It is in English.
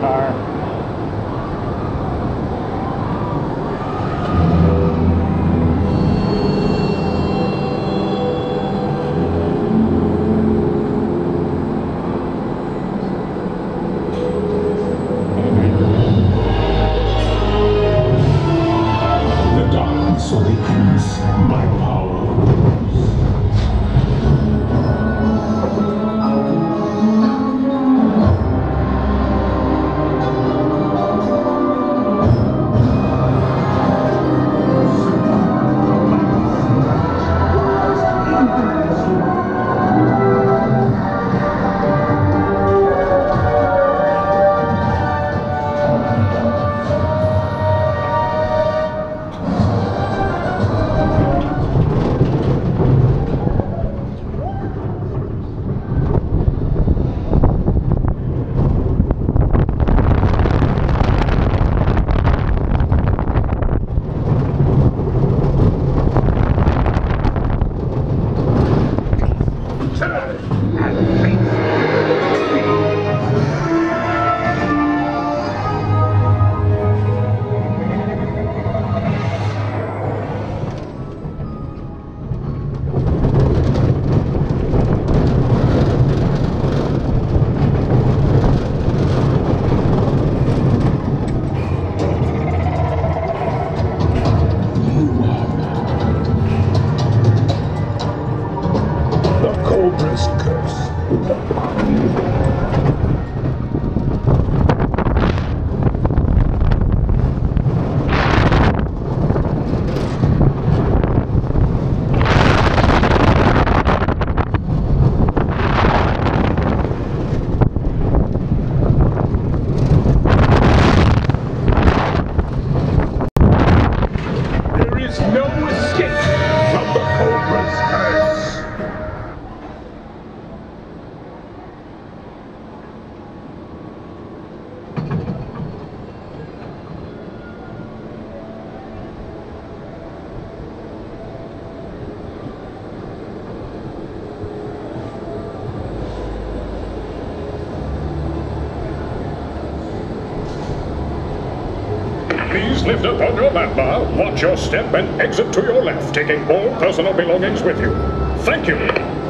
car. The dark solid peace by power. Please lift up on your lap bar, watch your step, and exit to your left, taking all personal belongings with you. Thank you.